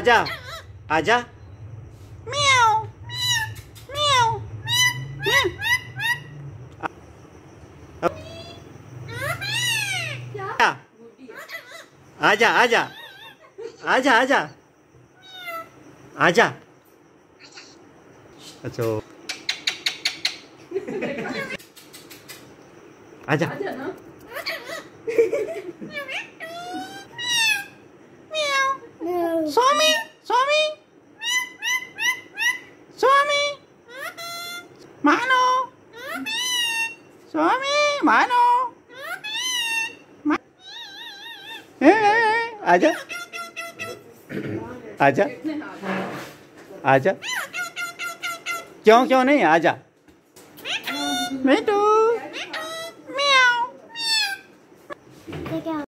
आजा आजा। म्याओ म्याओ आजा आजा आजा आजा आजा। अच्छा। आजा। स्वामी मानो। स्वामी मानो। आजा। आजा। आजा। क्यों क्यों नहीं? आजा। मिठू।